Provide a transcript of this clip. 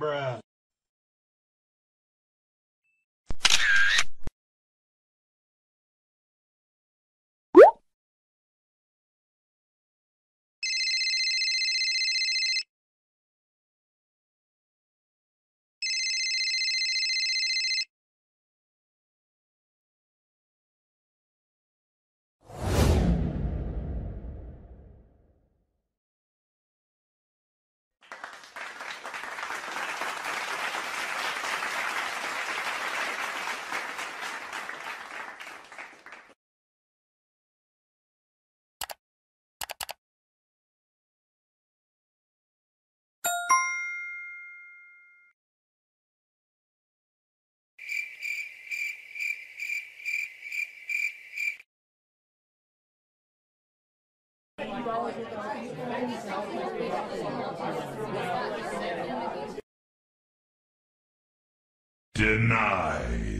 Bruh. Denied.